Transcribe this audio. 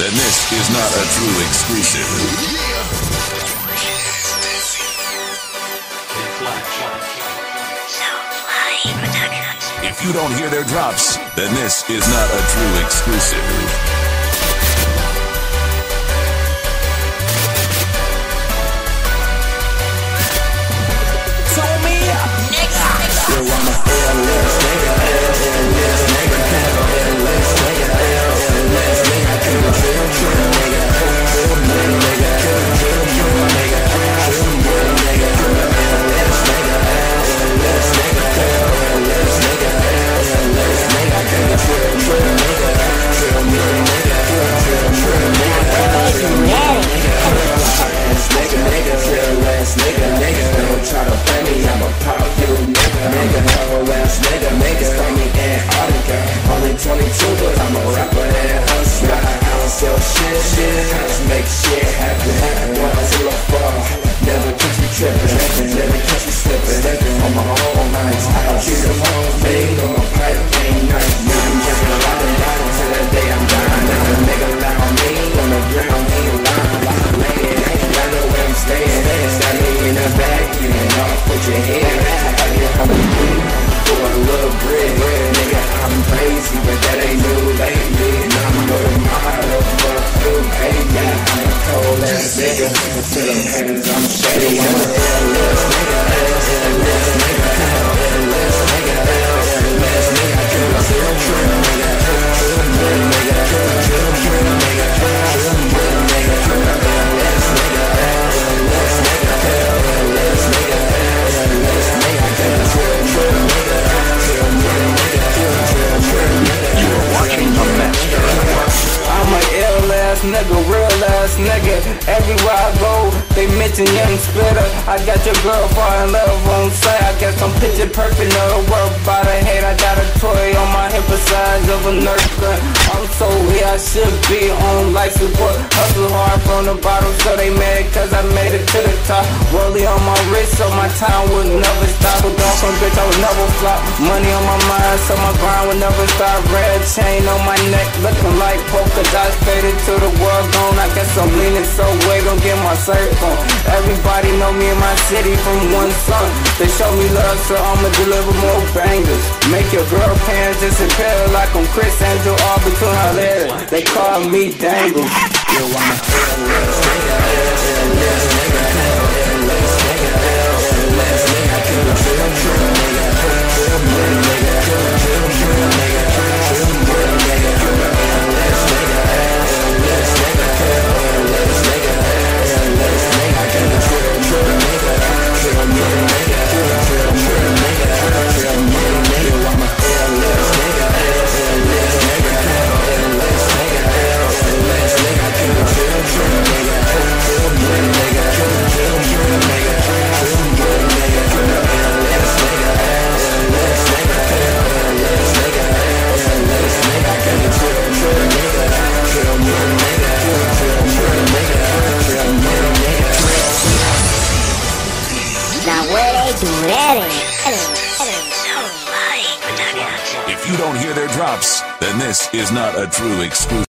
then this is not a true exclusive. If you don't hear their drops, then this is not a true exclusive. Nigga. Everywhere I go, they mention Yung Spitta. I got your girl fall in love on sight. I guess I'm picture perfect, no work by the hate. I got a toy on my hip the size of a Nerf gun. I'm so here, I should be on life support. Hustle hard from the bottom, so they mad cause I made it to the top. Rollie on my wrist, so my time would never stop. But don't from bitch, I would never flop. Money on my mind, so my grind would never stop. Red chain on my neck, looking like polka dots faded to the world gone. I guess I'm leaning so way, don't get my circle. Everybody know me in my city from one song. They show me love, so I'ma deliver more bangers. Make your girl pants disappear like I'm Criss Angel all between her legs. They call me Dangle. Now where If you don't hear their drops, then this is not a true exclusive.